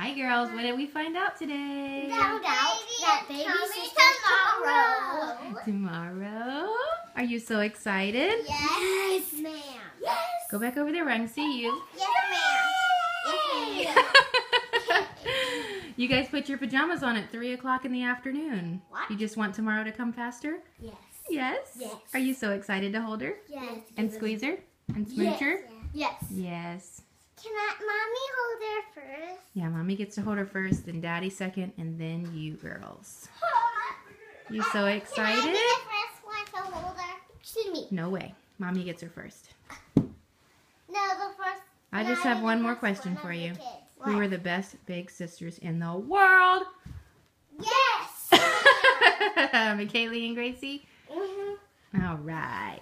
Hi, girls. What did we find out today? Found out that baby sister tomorrow. Tomorrow. Are you so excited? Yes, ma'am. Yes. Go back over there where I can see you. Yes, ma'am. Yes, you guys put your pajamas on at 3 o'clock in the afternoon. What? You just want tomorrow to come faster? Yes. Yes. Yes. Are you so excited to hold her? Yes. And squeeze her? And smooch her? Yes. Yes. Can I, mommy, hold her first? Yeah, mommy gets to hold her first, then daddy second, and then you girls. You so Can I excited? be the first one to hold her? Excuse me. No way. Mommy gets her first. No, the first. I just have one more question one for you. Who are the best big sisters in the world? Yes. Michaeli and Gracie? hmm All right.